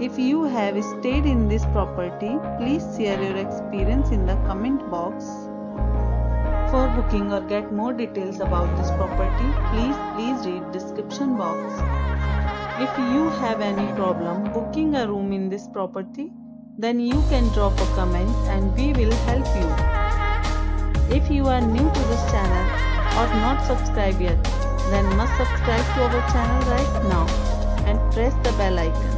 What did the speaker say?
If you have stayed in this property, please share your experience in the comment box. For booking or get more details about this property, please please read description box. If you have any problem booking a room in this property, then you can drop a comment and we will help you. If you are new to this channel or not subscribed yet, then must subscribe to our channel right now and press the bell icon